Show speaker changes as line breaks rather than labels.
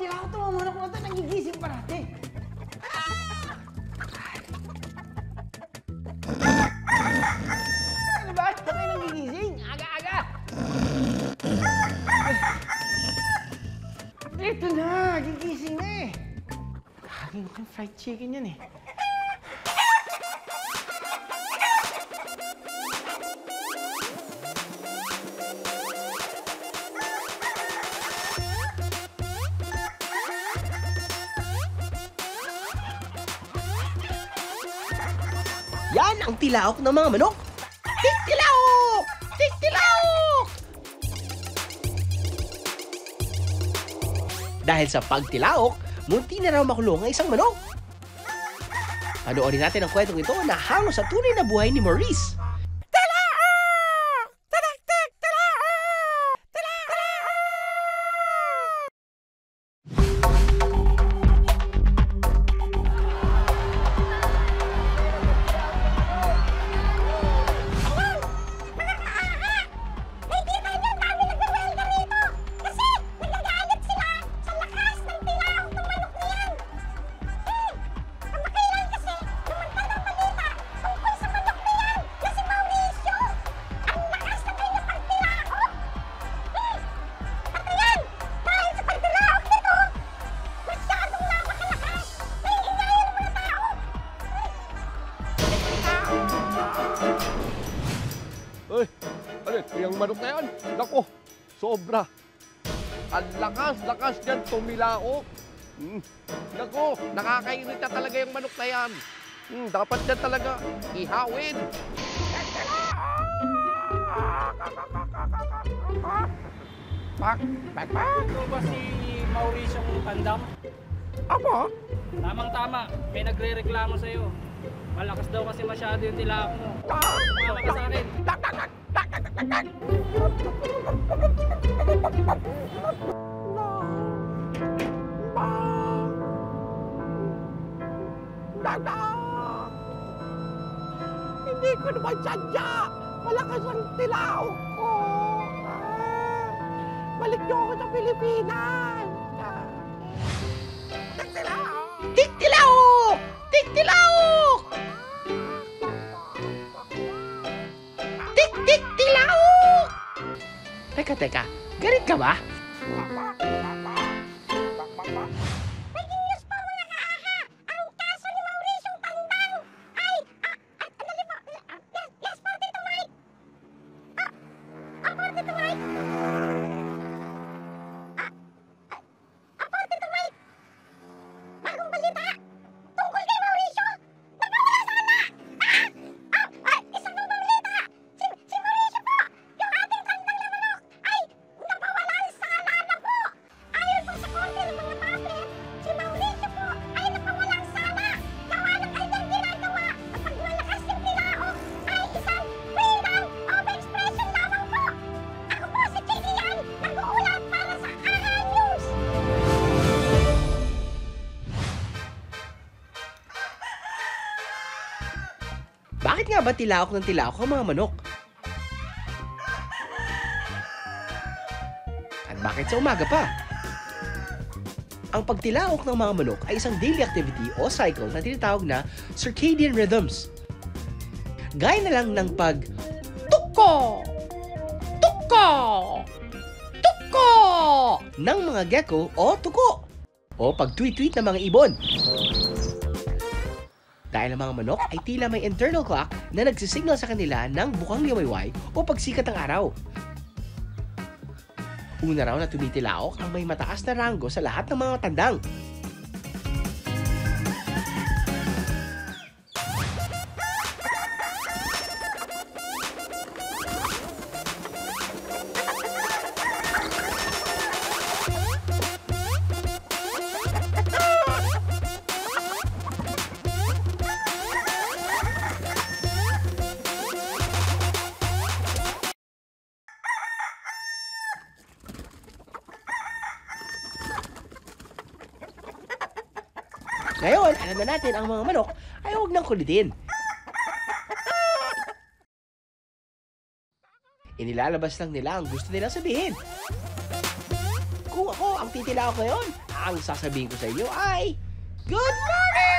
tira ko, tumaman ako ito, nagigising parati. Ah! ano ba? Ito kayo nagigising? Aga-aga! Ito na, gigising na eh. Laging fried chicken yan eh.
Yan ang tilaok ng mga manok. Tiktilaok! Tiktilaok! Dahil sa pagtilaok, munti na raw makulong ang isang manok. Panoorin natin ang kwentong ito na halos sa tunay na buhay ni Maurice.
Ay, alin, yung manok na yan. Nako, sobra. Ang lakas-lakas niyan tumilaok. Hmm. Nako, nakakairita talaga yung manok na yan. Hmm, dapat yan talaga ihawin. Pak, pak, pak.
Ito ba si Mauricio Tandam?
Apa?
Tamang-tama, may nagre-reklamo sa'yo. Malakas daw kasi masyado yung tilak mo. Kumama
Hindi ko naman sadya. Malakas ang tilaw ko. Balik niyo ako sa Pilipinas.
Ah. Tilaw! Tiktilaok! Tiktilaok! Tik-tik-tilaok! Teka, teka. Galit ka ba? Bakit nga ba tilaok ng tilaok ang mga manok? At bakit sa umaga pa? Ang pagtilaok ng mga manok ay isang daily activity o cycle na tinatawag na circadian rhythms. Gaya na lang ng pag tuko, tuko, tuko ng mga gecko o tuko o pag-tweet-tweet ng mga ibon. Dahil ang mga manok ay tila may internal clock na nagsisignal sa kanila ng bukang liwayway o pagsikat ng araw. Una raw na tumitilaok ang may mataas na ranggo sa lahat ng mga matandang. Ngayon, alam na natin ang mga manok ay huwag nang kulitin. Inilalabas lang nila ang gusto nilang sabihin. Kung ako ang titila ko ngayon, ang sasabihin ko sa inyo ay, Good morning!